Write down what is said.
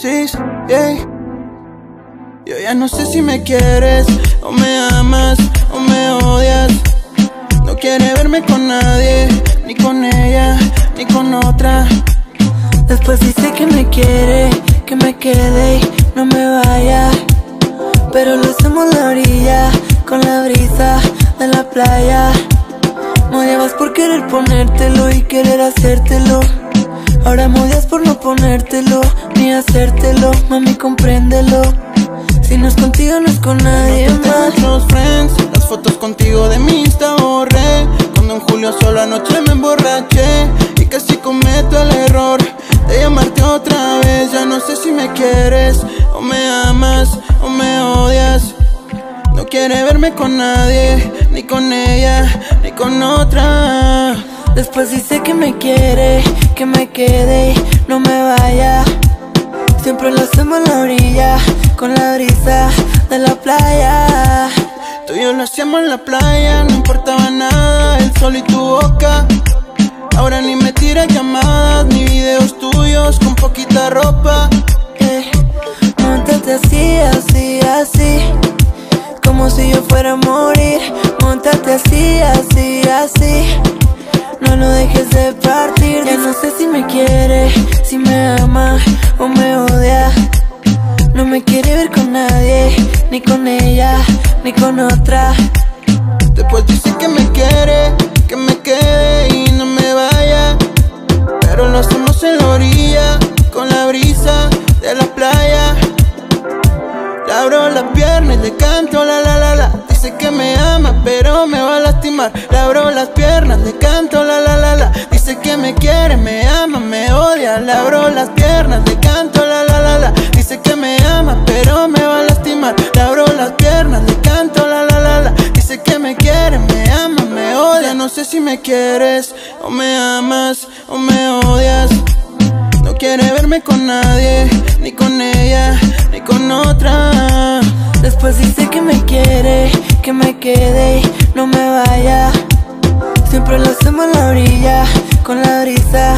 Yeah. Yo ya no sé si me quieres o me amas o me odias. No quiere verme con nadie, ni con ella, ni con otra. Después dice que me quiere, que me quede y no me vaya. Pero lo hacemos la orilla, con la brisa de la playa. No llevas por querer ponértelo y querer hacértelo. Ahora me por no ponértelo ni hacértelo, mami compréndelo. Si no es contigo no es con nadie más. Los friends, las fotos contigo de mi Insta borré. Cuando en julio solo anoche me emborraché y casi cometo el error de llamarte otra vez. Ya no sé si me quieres o me amas o me odias. No quiere verme con nadie, ni con ella, ni con otra. Después dice que me quiere, que me quede y no me vaya. Siempre lo hacemos en la orilla, con la brisa de la playa. Tú y yo lo hacíamos en la playa, no importaba nada, el sol y tu boca. Ahora ni me tiras llamadas, ni videos tuyos con poquita ropa. Eh, montate así, así, así, como si yo fuera a morir. Montate así, así, así no lo dejes de partir Ya no sé si me quiere, si me ama o me odia. No me quiere ver con nadie, ni con ella, ni con otra. Después dice que me quiere, que me quede y no me vaya. Pero lo hacemos en la orilla, con la brisa de la playa abro las piernas y le canto la la la la. Dice que me ama pero me va a lastimar. Le abro las piernas, le canto la la la la. Dice que me quiere, me ama, me odia. Le abro las piernas, le canto la la la la. Dice que me ama pero me va a lastimar. Le abro las piernas, le canto la la la la. Dice que me quiere, me ama, me odia. No sé si me quieres o me amas o me odias verme con nadie, ni con ella, ni con otra Después dice que me quiere, que me quede y no me vaya. Siempre lo hacemos en la orilla, con la brisa.